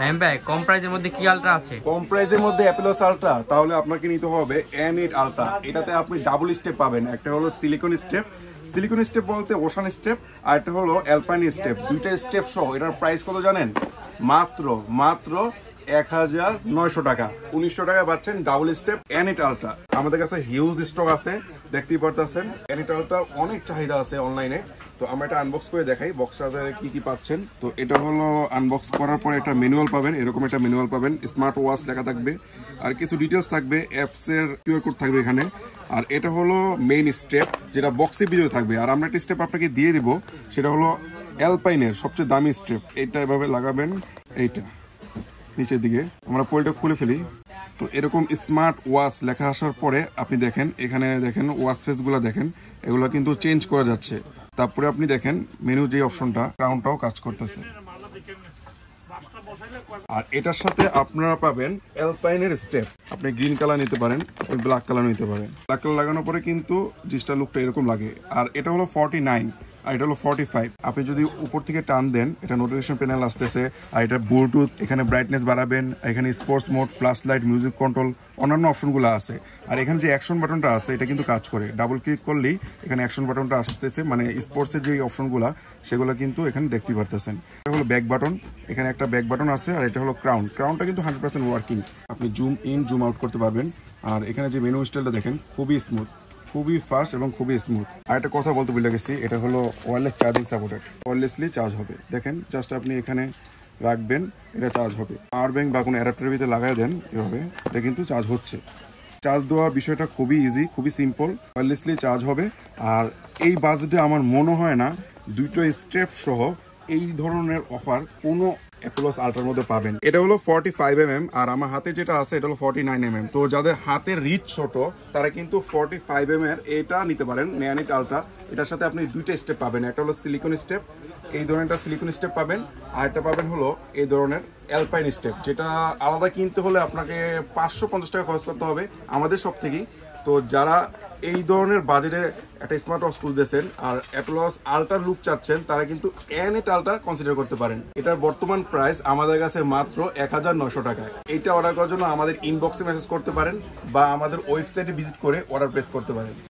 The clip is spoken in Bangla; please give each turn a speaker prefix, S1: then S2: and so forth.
S1: নাইম ভাই, কম প্রাইজের মধ্যে কি আলট্রা আছে?
S2: কম প্রাইজের মধ্যে অ্যাপেলোস আলট্রা তাহলে আপনাকে নিতে হবে এন এইট আলট্রা এটাতে আপনি ডাবল স্টেপ পাবেন। একটা হলো সিলিকন স্টেপ সিলিকন স্টেপ বলতে ওশান স্টেপ আর একটা হলো অ্যালপাইন স্টেপ দুইটা স্টেপ সহ। এটার প্রাইস কত জানেন? মাত্র মাত্র এক হাজার নয়শো টাকা। উনিশশো টাকা পাচ্ছেন ডাবল স্টেপ আলট্রা আমাদের কাছে হিউজ স্টক আছে, দেখতেই পারতেছেন। আলট্রা অনেক চাহিদা আছে অনলাইনে তো আমরা এটা আনবক্স করে দেখাই বক্সটাতে কি কি পাচ্ছেন। তো এটা হলো আনবক্স করার পরে একটা ম্যানুয়াল পাবেন, এরকম একটা ম্যানুয়াল পাবেন। স্মার্ট ওয়াচ লেখা থাকবে। আর কিছু ডিটেলস থাকবে অ্যাপস এর কিউআর কোড থাকবে এখানে। আর এটা হলো মেইন স্টেপ যেটা বক্সের ভিডিও থাকবে। আর আমরা একটা স্টেপ আপনাকে দিয়ে দিব, সেটা হলো অ্যালপাইনের সবচেয়ে দামি স্টেপ এটা এভাবে লাগাবেন, এইটা। নিচের দিকে। আমরা পোলটা খুলে ফেলি। তো এরকম স্মার্ট ওয়াচ লেখা আসার পরে আপনি দেখেন, এখানে দেখেন ওয়াচ ফেসগুলো দেখেন, এগুলো কিন্তু চেঞ্জ করা যাচ্ছে। তারপরে আপনি দেখেন মেনু যে অপশনটা ক্রাউনটাও কাজ করতেছে। আর এটার সাথে আপনারা পাবেন অ্যালপাইনের স্টেপ আপনি গ্রিন কালার নিতে পারেন, আপনি ব্ল্যাক কালার নিতে পারেন। ব্ল্যাক কালার লাগানোর পরে কিন্তু জিনিসটা লুকটা এরকম লাগে। আর এটা হলো ফর্টি নাইন আর এটা হলো ফর্টি ফাইভ আপনি যদি উপর থেকে টান দেন, এটা নোটিফিকেশন প্যানেল আসতেছে, আর এটা ব্লুটুথ এখানে ব্রাইটনেস বাড়াবেন, এখানে sports mode flash light music control অন্যান্য অপশনগুলো আছে। আর এখানে যে অ্যাকশন বাটনটা আছে, এটা কিন্তু কাজ করে। ডাবল ক্লিক করলেই এখানে অ্যাকশন বাটনটা আসতেছে মানে স্পোর্টসের যে অপশনগুলো সেগুলো কিন্তু এখানে দেখতে পারতেছেন। এটা হলো ব্যাক বাটন এখানে একটা ব্যাক বাটন আছে, আর এটা হলো ক্রাউন ক্রাউনটা কিন্তু হান্ড্রেড পার্সেন্ট ওয়ার্কিং আপনি জুম ইন জুম আউট করতে পারবেন। আর এখানে যে মেনু স্টাইলটা দেখেন, খুবই স্মুথ খুবই ফাস্ট এবং খুবই স্মুথ আর একটা কথা বলতে ভুলে গেছি, এটা হলো wireless charging supported wirelessly charge হবে। দেখেন জাস্ট আপনি এখানে রাখবেন, এটা চার্জ হবে। পাওয়ার ব্যাংক বা কোনো অ্যাডাপ্টারের ভিতরে লাগাই দেন, এভাবে, এটা কিন্তু চার্জ হচ্ছে। চার্জ দেওয়ার বিষয়টা খুবই ইজি খুবই সিম্পল ওয়্যারলেসলি চার্জ হবে। আর এই বাজেটে আমার মনে হয় না দুটো স্টেপ সহ এই ধরনের অফার কোনো অ্যাপোলোস আল্ট্রার মধ্যে পাবেন। এটা হলো ফর্টি ফাইভ এম আর আমার হাতে যেটা আছে, এটা হলো ফর্টি নাইন এম তো যাদের হাতের রিচ ছোট, তারা কিন্তু ফর্টি ফাইভ এম এর এটা নিতে পারেন নেয়ানিট আলট্রা এটার সাথে আপনি দুইটা স্টেপ পাবেন, একটা হলো সিলিকন স্টেপ এই ধরনের একটা সিলিকন স্টেপ পাবেন, আর একটা পাবেন হলো এই ধরনের অ্যালপাইন স্টেপ যেটা আলাদা কিনতে হলে আপনাকে পাঁচশো পঞ্চাশ টাকা খরচ করতে হবে। আমাদের সব থেকেই তো যারা এই ধরনের বাজেটে একটা স্মার্ট ওয়াচ খুঁজতেছেন আর অ্যাপলস আল্ট্রা লুক চাচ্ছেন, তারা কিন্তু এন এট আল্ট্রা কনসিডার করতে পারেন। এটার বর্তমান প্রাইস আমাদের কাছে মাত্র এক হাজার নশো টাকায় এইটা অর্ডার করার জন্য আমাদের ইনবক্সে মেসেজ করতে পারেন বা আমাদের ওয়েবসাইটে ভিজিট করে অর্ডার প্লেস করতে পারেন।